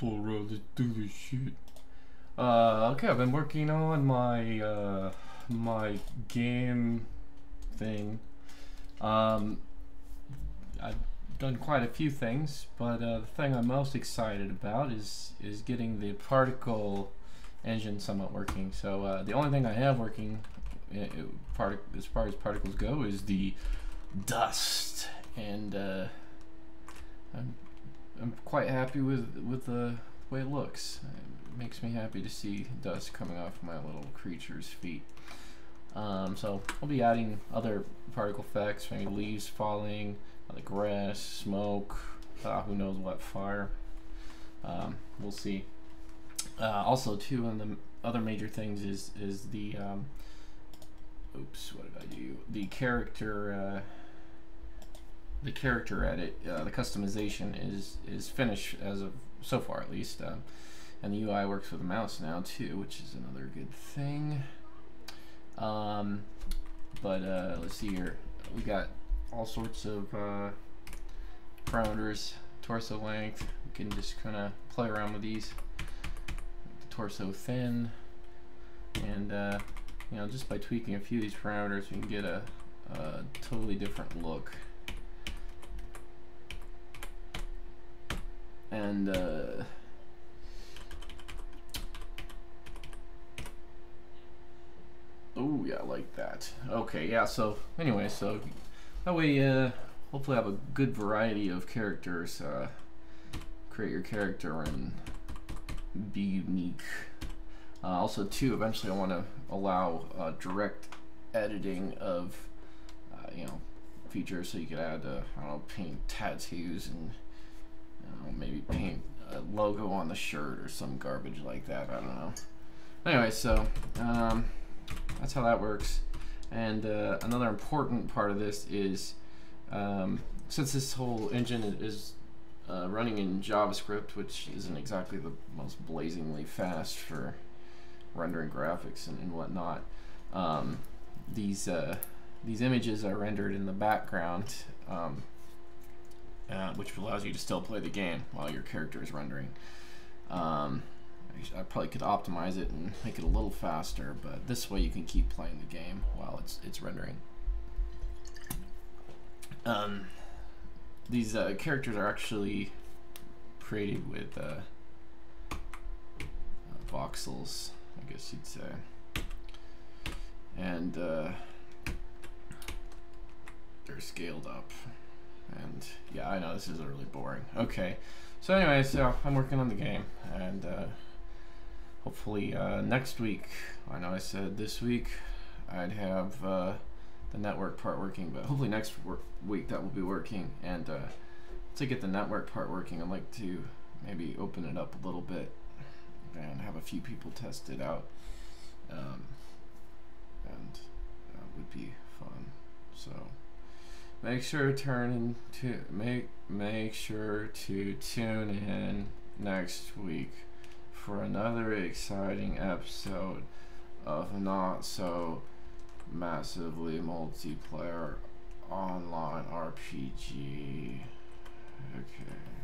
bro, let's do this shit. Uh, okay, I've been working on my, uh, my game thing. Um, I've done quite a few things, but uh, the thing I'm most excited about is is getting the particle engine somewhat working. So uh, the only thing I have working, uh, part as far as particles go, is the dust, and uh, I'm I'm quite happy with with the way it looks. It makes me happy to see dust coming off my little creature's feet. Um, so I'll be adding other particle effects, maybe leaves falling, the grass, smoke, uh, who knows what, fire. Um, we'll see. Uh, also, too, one of the other major things is is the um, oops, what did I do? The character. Uh, the character edit, uh, the customization is is finished as of so far at least, uh, and the UI works with the mouse now too, which is another good thing. Um, but uh, let's see here, we got all sorts of uh, parameters, torso length. We can just kind of play around with these. The torso thin, and uh, you know just by tweaking a few of these parameters, we can get a, a totally different look. And uh, oh yeah, I like that. Okay, yeah. So anyway, so that way, uh, hopefully, have a good variety of characters. Uh, create your character and be unique. Uh, also, too, eventually, I want to allow uh, direct editing of uh, you know features, so you could add uh, I don't know paint tattoos and know, maybe paint a logo on the shirt or some garbage like that. I don't know. Anyway, so um, that's how that works. And uh, another important part of this is um, since this whole engine is uh, running in JavaScript, which isn't exactly the most blazingly fast for rendering graphics and, and whatnot, um, these uh, these images are rendered in the background um, uh, which allows you to still play the game while your character is rendering. Um, I probably could optimize it and make it a little faster, but this way you can keep playing the game while it's it's rendering. Um, these uh, characters are actually created with uh, uh, voxels, I guess you'd say, and uh, they're scaled up. And yeah, I know this is really boring. Okay, so anyway, so I'm working on the game, and uh, hopefully uh, next week. I know I said this week I'd have uh, the network part working, but hopefully next week that will be working. And uh, to get the network part working, I'd like to maybe open it up a little bit and have a few people test it out. Um, and that would be fun. So. Make sure to turn to make make sure to tune in next week for another exciting episode of not so massively multiplayer online RPG. Okay.